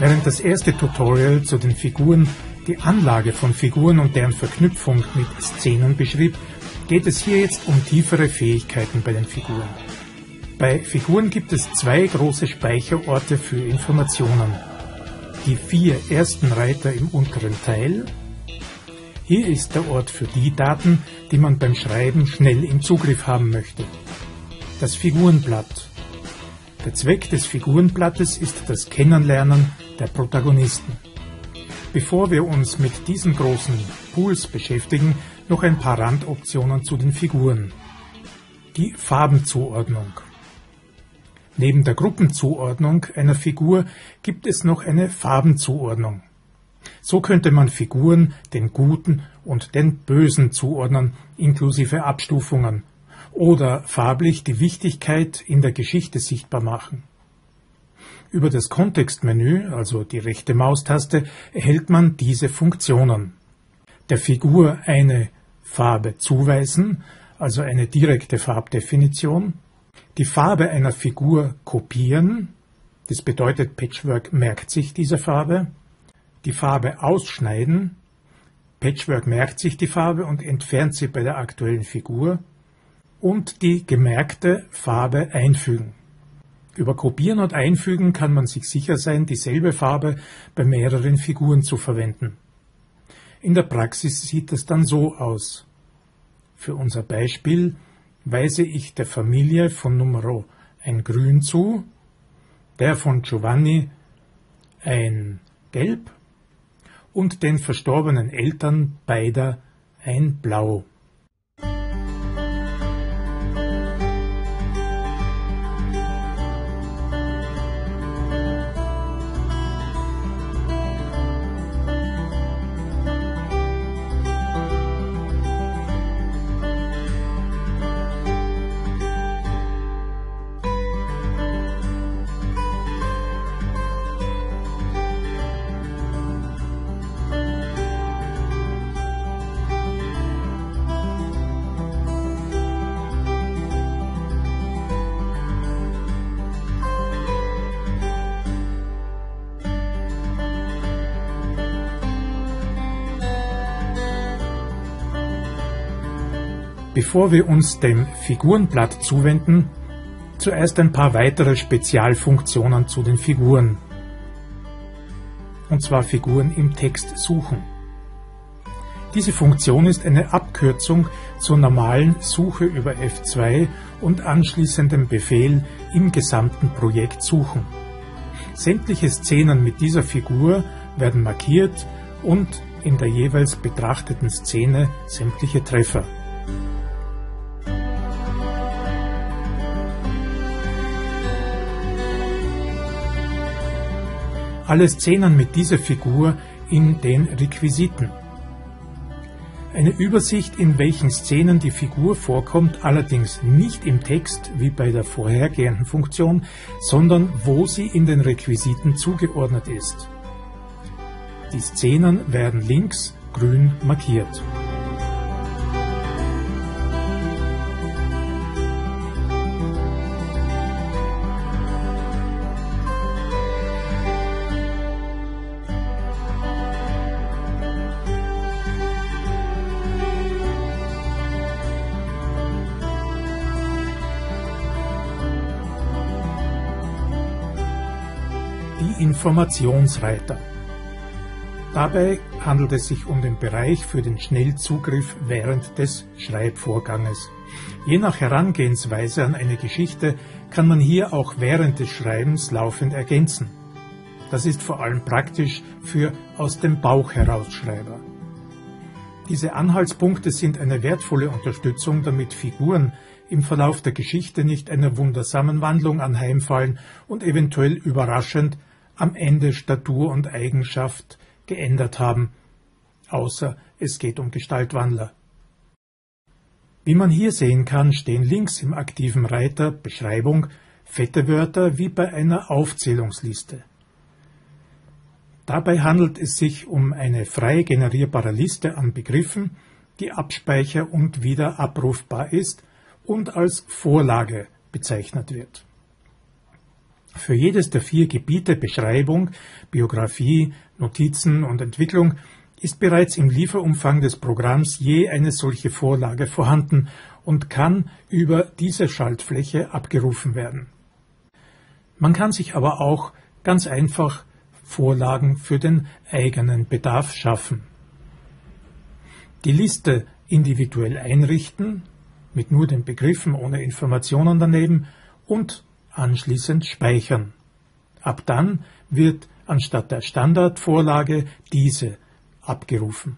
Während das erste Tutorial zu den Figuren die Anlage von Figuren und deren Verknüpfung mit Szenen beschrieb, geht es hier jetzt um tiefere Fähigkeiten bei den Figuren. Bei Figuren gibt es zwei große Speicherorte für Informationen. Die vier ersten Reiter im unteren Teil. Hier ist der Ort für die Daten, die man beim Schreiben schnell im Zugriff haben möchte. Das Figurenblatt. Der Zweck des Figurenblattes ist das Kennenlernen der Protagonisten. Bevor wir uns mit diesen großen Pools beschäftigen, noch ein paar Randoptionen zu den Figuren. Die Farbenzuordnung. Neben der Gruppenzuordnung einer Figur gibt es noch eine Farbenzuordnung. So könnte man Figuren den Guten und den Bösen zuordnen, inklusive Abstufungen, oder farblich die Wichtigkeit in der Geschichte sichtbar machen. Über das Kontextmenü, also die rechte Maustaste, erhält man diese Funktionen. Der Figur eine Farbe zuweisen, also eine direkte Farbdefinition, die Farbe einer Figur kopieren, das bedeutet Patchwork merkt sich diese Farbe, die Farbe ausschneiden, Patchwork merkt sich die Farbe und entfernt sie bei der aktuellen Figur und die gemerkte Farbe einfügen. Über Kopieren und Einfügen kann man sich sicher sein, dieselbe Farbe bei mehreren Figuren zu verwenden. In der Praxis sieht es dann so aus. Für unser Beispiel weise ich der Familie von Numero ein Grün zu, der von Giovanni ein Gelb und den verstorbenen Eltern beider ein Blau. Bevor wir uns dem Figurenblatt zuwenden, zuerst ein paar weitere Spezialfunktionen zu den Figuren. Und zwar Figuren im Text suchen. Diese Funktion ist eine Abkürzung zur normalen Suche über F2 und anschließendem Befehl im gesamten Projekt suchen. Sämtliche Szenen mit dieser Figur werden markiert und in der jeweils betrachteten Szene sämtliche Treffer. Alle Szenen mit dieser Figur in den Requisiten. Eine Übersicht, in welchen Szenen die Figur vorkommt, allerdings nicht im Text wie bei der vorhergehenden Funktion, sondern wo sie in den Requisiten zugeordnet ist. Die Szenen werden links grün markiert. Informationsreiter. Dabei handelt es sich um den Bereich für den Schnellzugriff während des Schreibvorganges. Je nach Herangehensweise an eine Geschichte kann man hier auch während des Schreibens laufend ergänzen. Das ist vor allem praktisch für aus dem Bauch heraus Schreiber. Diese Anhaltspunkte sind eine wertvolle Unterstützung, damit Figuren im Verlauf der Geschichte nicht einer wundersamen Wandlung anheimfallen und eventuell überraschend am Ende Statur und Eigenschaft geändert haben, außer es geht um Gestaltwandler. Wie man hier sehen kann, stehen links im aktiven Reiter Beschreibung fette Wörter wie bei einer Aufzählungsliste. Dabei handelt es sich um eine frei generierbare Liste an Begriffen, die abspeicher- und wieder abrufbar ist und als Vorlage bezeichnet wird. Für jedes der vier Gebiete Beschreibung, Biografie, Notizen und Entwicklung ist bereits im Lieferumfang des Programms je eine solche Vorlage vorhanden und kann über diese Schaltfläche abgerufen werden. Man kann sich aber auch ganz einfach Vorlagen für den eigenen Bedarf schaffen. Die Liste individuell einrichten, mit nur den Begriffen ohne Informationen daneben und anschließend speichern. Ab dann wird anstatt der Standardvorlage diese abgerufen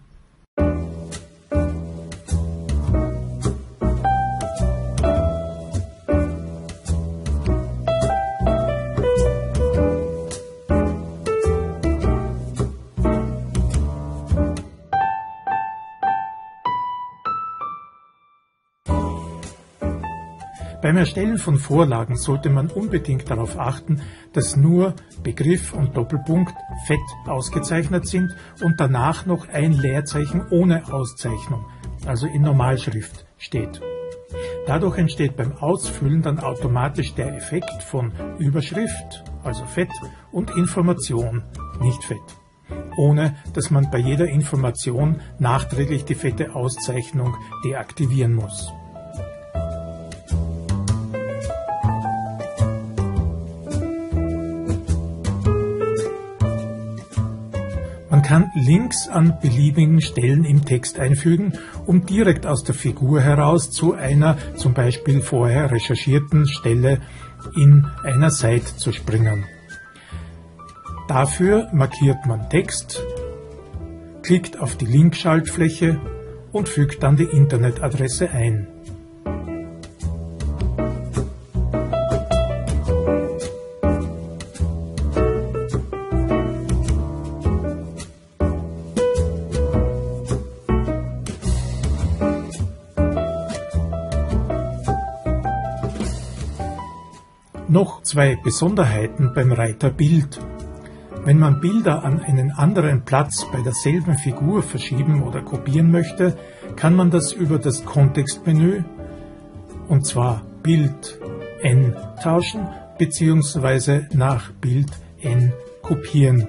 Beim Erstellen von Vorlagen sollte man unbedingt darauf achten, dass nur Begriff und Doppelpunkt fett ausgezeichnet sind und danach noch ein Leerzeichen ohne Auszeichnung, also in Normalschrift, steht. Dadurch entsteht beim Ausfüllen dann automatisch der Effekt von Überschrift, also fett, und Information, nicht fett, ohne dass man bei jeder Information nachträglich die fette Auszeichnung deaktivieren muss. Kann Links an beliebigen Stellen im Text einfügen, um direkt aus der Figur heraus zu einer zum Beispiel vorher recherchierten Stelle in einer Seite zu springen. Dafür markiert man Text, klickt auf die Linkschaltfläche und fügt dann die Internetadresse ein. Zwei Besonderheiten beim Reiter Bild. Wenn man Bilder an einen anderen Platz bei derselben Figur verschieben oder kopieren möchte, kann man das über das Kontextmenü und zwar Bild N tauschen bzw. nach Bild N kopieren.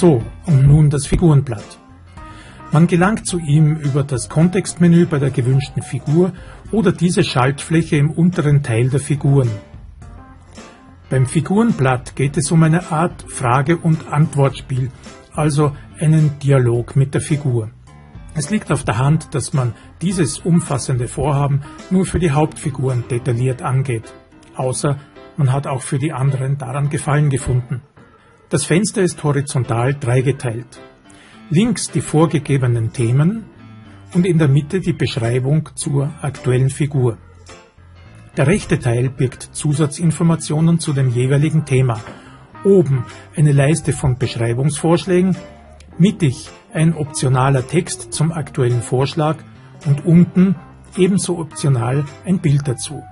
So, und nun das Figurenblatt. Man gelangt zu ihm über das Kontextmenü bei der gewünschten Figur oder diese Schaltfläche im unteren Teil der Figuren. Beim Figurenblatt geht es um eine Art Frage- und Antwortspiel, also einen Dialog mit der Figur. Es liegt auf der Hand, dass man dieses umfassende Vorhaben nur für die Hauptfiguren detailliert angeht, außer man hat auch für die anderen daran Gefallen gefunden. Das Fenster ist horizontal dreigeteilt. Links die vorgegebenen Themen und in der Mitte die Beschreibung zur aktuellen Figur. Der rechte Teil birgt Zusatzinformationen zu dem jeweiligen Thema. Oben eine Leiste von Beschreibungsvorschlägen, mittig ein optionaler Text zum aktuellen Vorschlag und unten ebenso optional ein Bild dazu.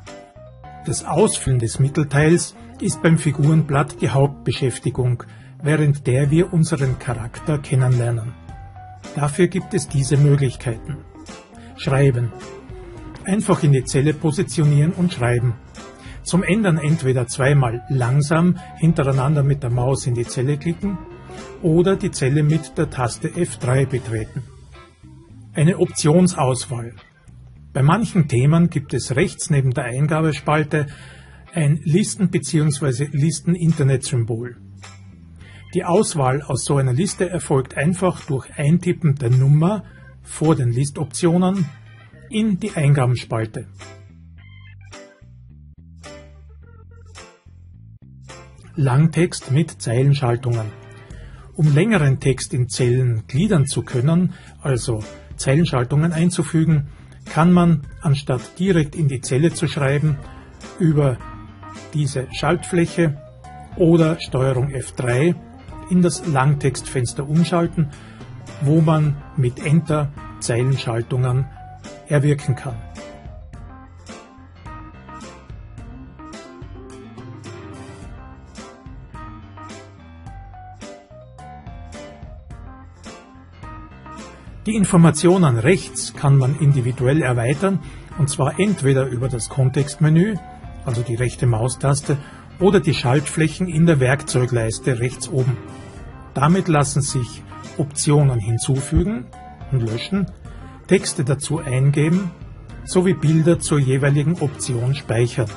Das Ausfüllen des Mittelteils ist beim Figurenblatt die Hauptbeschäftigung, während der wir unseren Charakter kennenlernen. Dafür gibt es diese Möglichkeiten. Schreiben. Einfach in die Zelle positionieren und schreiben. Zum Ändern entweder zweimal langsam hintereinander mit der Maus in die Zelle klicken oder die Zelle mit der Taste F3 betreten. Eine Optionsauswahl. Bei manchen Themen gibt es rechts neben der Eingabespalte ein Listen- bzw. Listen-Internet-Symbol. Die Auswahl aus so einer Liste erfolgt einfach durch Eintippen der Nummer vor den Listoptionen in die Eingabenspalte. Langtext mit Zeilenschaltungen. Um längeren Text in Zellen gliedern zu können, also Zeilenschaltungen einzufügen, kann man, anstatt direkt in die Zelle zu schreiben, über diese Schaltfläche oder Steuerung F3 in das Langtextfenster umschalten, wo man mit Enter Zeilenschaltungen erwirken kann. Die Informationen rechts kann man individuell erweitern, und zwar entweder über das Kontextmenü, also die rechte Maustaste, oder die Schaltflächen in der Werkzeugleiste rechts oben. Damit lassen sich Optionen hinzufügen und löschen, Texte dazu eingeben sowie Bilder zur jeweiligen Option speichern.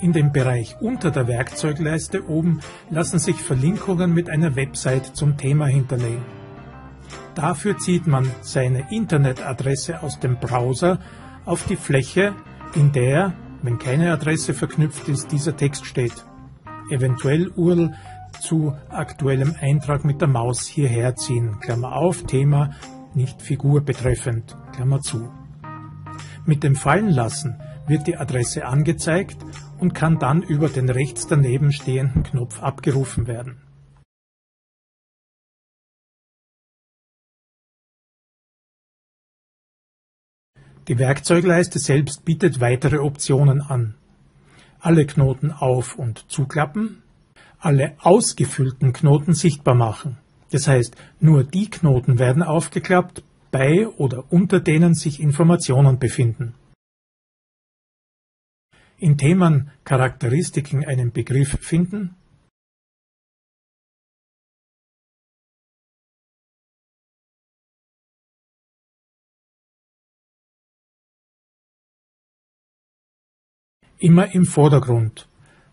In dem Bereich unter der Werkzeugleiste oben lassen sich Verlinkungen mit einer Website zum Thema hinterlegen. Dafür zieht man seine Internetadresse aus dem Browser auf die Fläche, in der, wenn keine Adresse verknüpft ist, dieser Text steht. Eventuell URL zu aktuellem Eintrag mit der Maus hierher ziehen. Klammer auf, Thema nicht Figur betreffend. Klammer zu. Mit dem Fallenlassen wird die Adresse angezeigt und kann dann über den rechts daneben stehenden Knopf abgerufen werden. Die Werkzeugleiste selbst bietet weitere Optionen an. Alle Knoten auf- und zuklappen, alle ausgefüllten Knoten sichtbar machen. Das heißt, nur die Knoten werden aufgeklappt, bei oder unter denen sich Informationen befinden. In Themen Charakteristiken einen Begriff finden, immer im Vordergrund.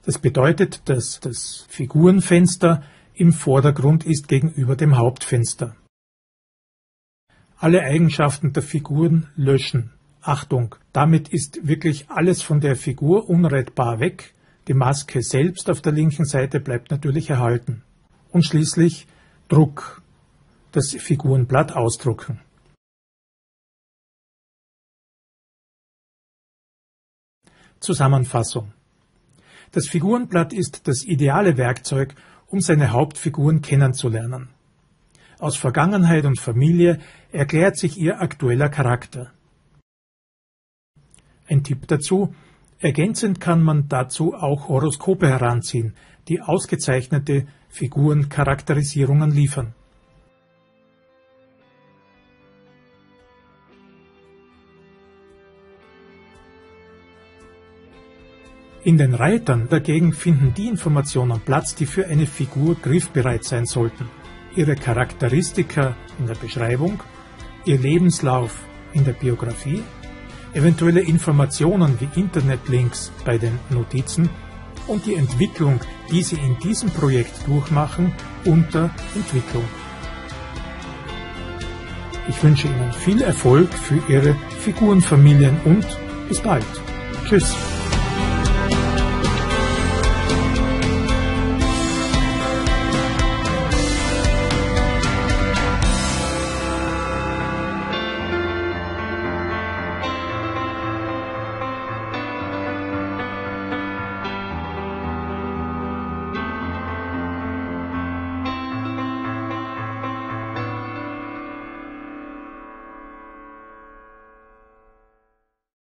Das bedeutet, dass das Figurenfenster im Vordergrund ist gegenüber dem Hauptfenster. Alle Eigenschaften der Figuren löschen. Achtung, damit ist wirklich alles von der Figur unrettbar weg. Die Maske selbst auf der linken Seite bleibt natürlich erhalten. Und schließlich Druck. Das Figurenblatt ausdrucken. Zusammenfassung Das Figurenblatt ist das ideale Werkzeug, um seine Hauptfiguren kennenzulernen. Aus Vergangenheit und Familie erklärt sich ihr aktueller Charakter. Ein Tipp dazu, ergänzend kann man dazu auch Horoskope heranziehen, die ausgezeichnete Figurencharakterisierungen liefern. In den Reitern dagegen finden die Informationen Platz, die für eine Figur griffbereit sein sollten. Ihre Charakteristika in der Beschreibung, ihr Lebenslauf in der Biografie, eventuelle Informationen wie Internetlinks bei den Notizen und die Entwicklung, die Sie in diesem Projekt durchmachen, unter Entwicklung. Ich wünsche Ihnen viel Erfolg für Ihre Figurenfamilien und bis bald. Tschüss.